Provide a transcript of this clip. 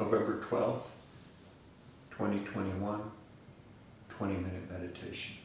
November 12th, 2021, 20 minute meditation.